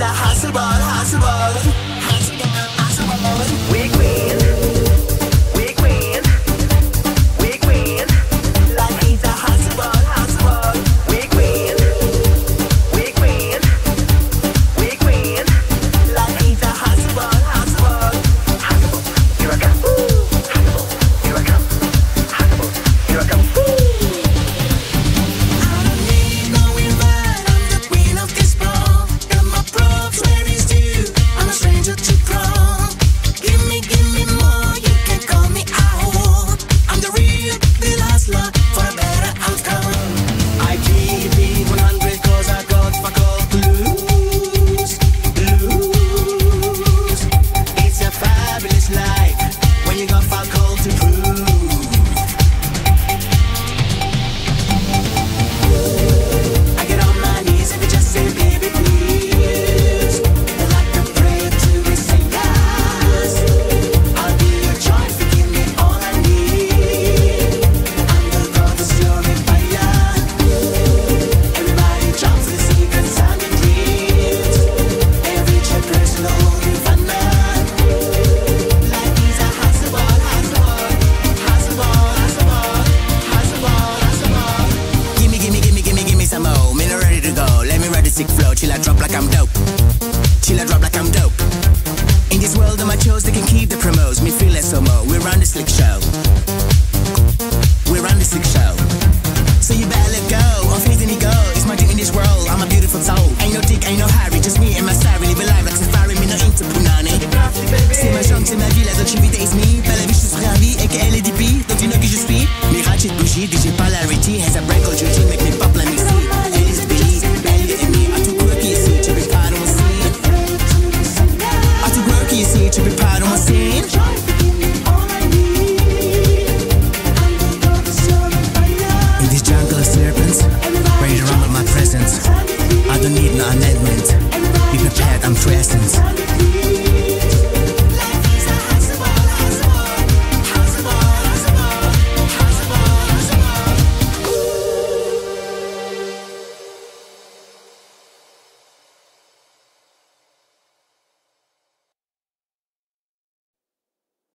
a hustler ball, hustler ball. big got I call to prove sick flow. Chill, I drop like I'm dope. Chill, I drop like I'm dope. In this world of my shows, they can keep the promos. Me feel less homo. We're on the slick show. Be prepared, I'm present.